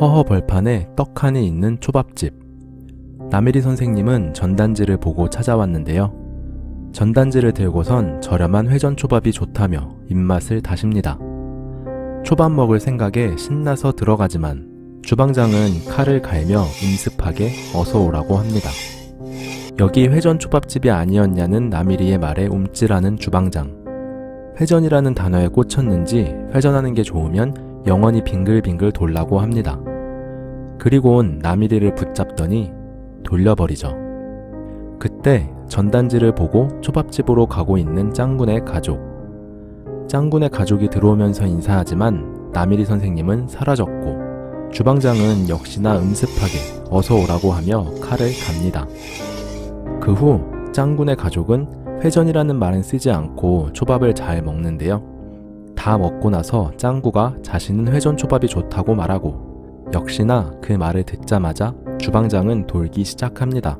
허허 벌판에 떡하니 있는 초밥집. 나미리 선생님은 전단지를 보고 찾아왔는데요. 전단지를 들고선 저렴한 회전 초밥이 좋다며 입맛을 다십니다. 초밥 먹을 생각에 신나서 들어가지만 주방장은 칼을 갈며 음습하게 어서 오라고 합니다. 여기 회전 초밥집이 아니었냐는 나미리의 말에 움찔하는 주방장. 회전이라는 단어에 꽂혔는지 회전하는 게 좋으면 영원히 빙글빙글 돌라고 합니다. 그리고는 나미리를 붙잡더니 돌려버리죠. 그때 전단지를 보고 초밥집으로 가고 있는 짱군의 가족. 짱군의 가족이 들어오면서 인사하지만 나미리 선생님은 사라졌고 주방장은 역시나 음습하게 어서 오라고 하며 칼을 갑니다. 그 후 짱군의 가족은 회전이라는 말은 쓰지 않고 초밥을 잘 먹는데요. 다 먹고 나서 짱구가 자신은 회전 초밥이 좋다고 말하고 역시나 그 말을 듣자마자 주방장은 돌기 시작합니다.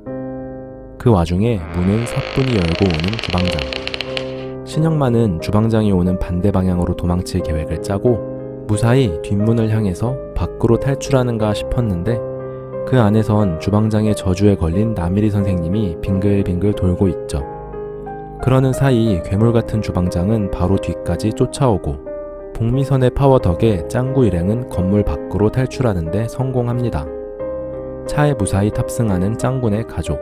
그 와중에 문은 사뿐히 열고 오는 주방장. 신영만은 주방장이 오는 반대 방향으로 도망칠 계획을 짜고 무사히 뒷문을 향해서 밖으로 탈출하는가 싶었는데 그 안에선 주방장의 저주에 걸린 나미리 선생님이 빙글빙글 돌고 있죠. 그러는 사이 괴물 같은 주방장은 바로 뒤까지 쫓아오고 복미선의 파워 덕에 짱구 일행은 건물 밖으로 탈출하는데 성공합니다. 차에 무사히 탑승하는 짱군의 가족.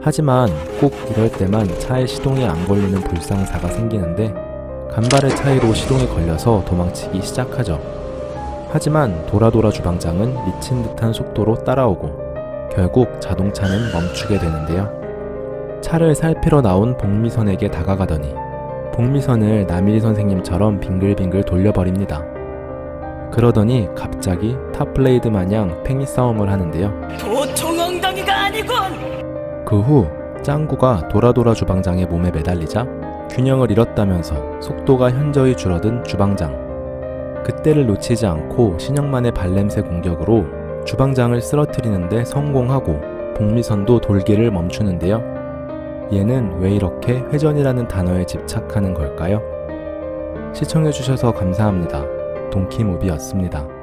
하지만 꼭 이럴 때만 차에 시동이 안 걸리는 불상사가 생기는데 간발의 차이로 시동이 걸려서 도망치기 시작하죠. 하지만 도라도라 주방장은 미친 듯한 속도로 따라오고 결국 자동차는 멈추게 되는데요. 차를 살피러 나온 복미선에게 다가가더니 복미선을 나미리 선생님처럼 빙글빙글 돌려버립니다. 그러더니 갑자기 탑블레이드 마냥 팽이 싸움을 하는데요. 보통 엉덩이가 아니군. 그 후 짱구가 도라도라 주방장의 몸에 매달리자 균형을 잃었다면서 속도가 현저히 줄어든 주방장. 그때를 놓치지 않고 신영만의 발냄새 공격으로 주방장을 쓰러뜨리는데 성공하고 복미선도 돌기를 멈추는데요. 얘는 왜 이렇게 회전이라는 단어에 집착하는 걸까요? 시청해주셔서 감사합니다. 동키무비였습니다.